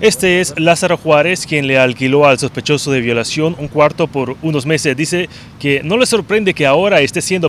Este es Lázaro Juárez, quien le alquiló al sospechoso de violación un cuarto por unos meses. Dice que no le sorprende que ahora esté siendo